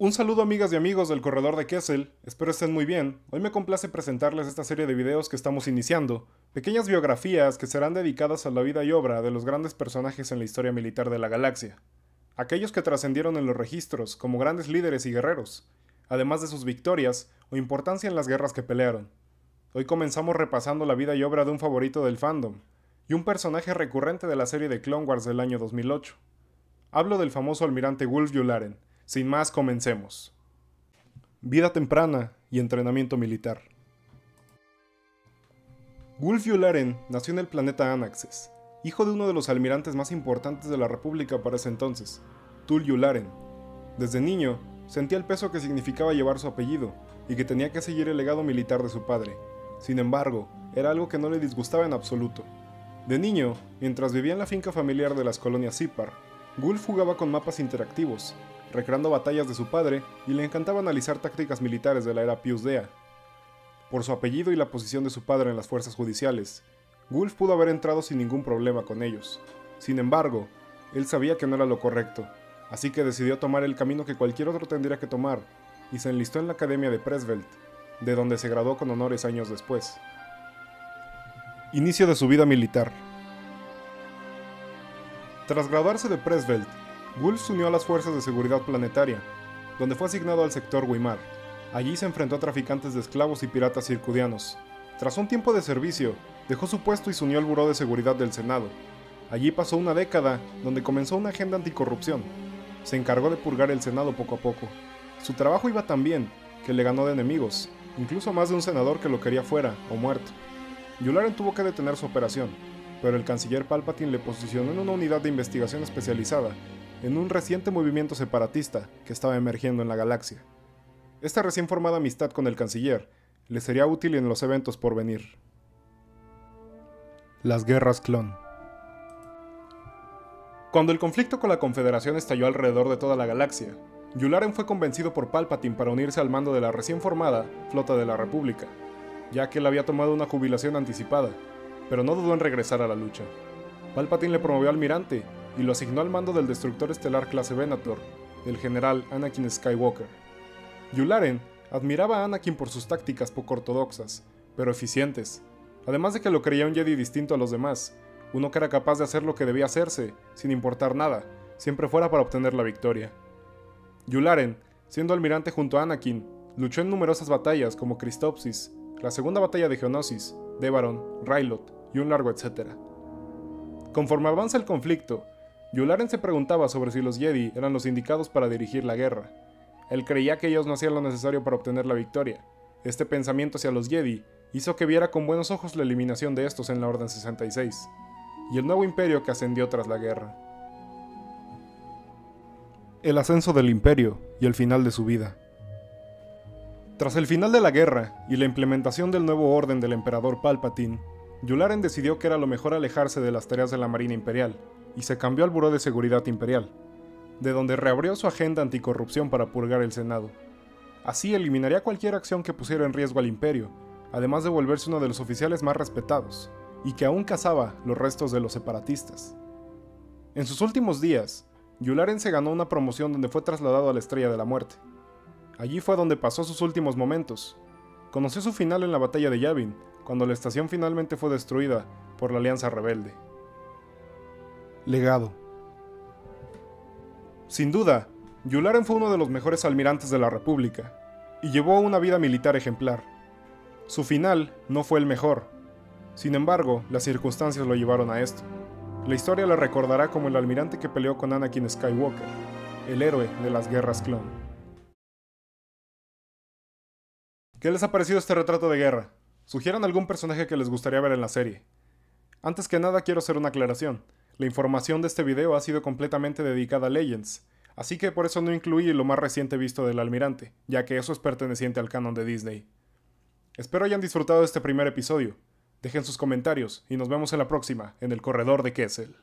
Un saludo amigas y amigos del corredor de Kessel, espero estén muy bien. Hoy me complace presentarles esta serie de videos que estamos iniciando, pequeñas biografías que serán dedicadas a la vida y obra de los grandes personajes en la historia militar de la galaxia. Aquellos que trascendieron en los registros como grandes líderes y guerreros, además de sus victorias o importancia en las guerras que pelearon. Hoy comenzamos repasando la vida y obra de un favorito del fandom, y un personaje recurrente de la serie de Clone Wars del año 2008. Hablo del famoso almirante Wolf Yularen, sin más, comencemos. Vida temprana y entrenamiento militar. Wolf Yularen nació en el planeta Anaxes, hijo de uno de los almirantes más importantes de la República para ese entonces, Tul Yularen. Desde niño, sentía el peso que significaba llevar su apellido y que tenía que seguir el legado militar de su padre. Sin embargo, era algo que no le disgustaba en absoluto. De niño, mientras vivía en la finca familiar de las colonias Zipar, Gulf jugaba con mapas interactivos recreando batallas de su padre y le encantaba analizar tácticas militares de la era Pius Dea. Por su apellido y la posición de su padre en las fuerzas judiciales, Gulf pudo haber entrado sin ningún problema con ellos. Sin embargo, él sabía que no era lo correcto, así que decidió tomar el camino que cualquier otro tendría que tomar, y se enlistó en la Academia de Presvelt, de donde se graduó con honores años después. Inicio de su vida militar. Tras graduarse de Presvelt, Wolf se unió a las fuerzas de seguridad planetaria, donde fue asignado al sector Weimar. Allí se enfrentó a traficantes de esclavos y piratas circudianos. Tras un tiempo de servicio, dejó su puesto y se unió al Buró de Seguridad del Senado. Allí pasó una década donde comenzó una agenda anticorrupción. Se encargó de purgar el Senado poco a poco. Su trabajo iba tan bien que le ganó de enemigos, incluso más de un senador que lo quería fuera o muerto. Yularen tuvo que detener su operación, pero el canciller Palpatine le posicionó en una unidad de investigación especializada en un reciente movimiento separatista que estaba emergiendo en la galaxia. Esta recién formada amistad con el canciller le sería útil en los eventos por venir. Las guerras clon. Cuando el conflicto con la Confederación estalló alrededor de toda la galaxia, Yularen fue convencido por Palpatine para unirse al mando de la recién formada Flota de la República, ya que él había tomado una jubilación anticipada, pero no dudó en regresar a la lucha. Palpatine le promovió almirante y lo asignó al mando del destructor estelar clase Venator, el general Anakin Skywalker. Yularen admiraba a Anakin por sus tácticas poco ortodoxas, pero eficientes, además de que lo creía un Jedi distinto a los demás, uno que era capaz de hacer lo que debía hacerse, sin importar nada, siempre fuera para obtener la victoria. Yularen, siendo almirante junto a Anakin, luchó en numerosas batallas como Christopsis, la segunda batalla de Geonosis, Devaron, Rylot y un largo etcétera. Conforme avanza el conflicto, Yularen se preguntaba sobre si los Jedi eran los indicados para dirigir la guerra. Él creía que ellos no hacían lo necesario para obtener la victoria. Este pensamiento hacia los Jedi hizo que viera con buenos ojos la eliminación de estos en la Orden 66, y el nuevo imperio que ascendió tras la guerra. El ascenso del imperio y el final de su vida. Tras el final de la guerra y la implementación del nuevo orden del emperador Palpatine, Yularen decidió que era lo mejor alejarse de las tareas de la Marina Imperial y se cambió al Buró de Seguridad Imperial, de donde reabrió su agenda anticorrupción para purgar el Senado. Así eliminaría cualquier acción que pusiera en riesgo al imperio, además de volverse uno de los oficiales más respetados, y que aún cazaba los restos de los separatistas. En sus últimos días, Yularen se ganó una promoción donde fue trasladado a la Estrella de la Muerte. Allí fue donde pasó sus últimos momentos. Conoció su final en la batalla de Yavin, cuando la estación finalmente fue destruida por la Alianza Rebelde. Legado. Sin duda, Yularen fue uno de los mejores almirantes de la República, y llevó una vida militar ejemplar. Su final no fue el mejor. Sin embargo, las circunstancias lo llevaron a esto. La historia le recordará como el almirante que peleó con Anakin Skywalker, el héroe de las guerras clon. ¿Qué les ha parecido este retrato de guerra? Sugieran algún personaje que les gustaría ver en la serie. Antes que nada quiero hacer una aclaración. La información de este video ha sido completamente dedicada a Legends, así que por eso no incluí lo más reciente visto del almirante, ya que eso es perteneciente al canon de Disney. Espero hayan disfrutado de este primer episodio. Dejen sus comentarios y nos vemos en la próxima, en el corredor de Kessel.